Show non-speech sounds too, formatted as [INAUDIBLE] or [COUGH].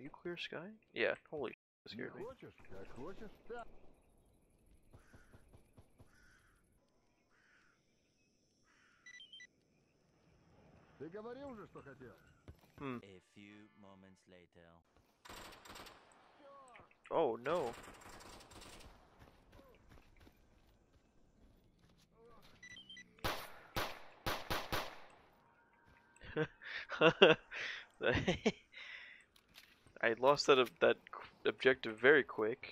Are you clear sky? Yeah, holy that Не scared me. хочешь? Как хочешь, так. Ты говорил же, что хотел. Hmm. A few moments later. Oh no. [LAUGHS] [LAUGHS] I lost that that objective very quick.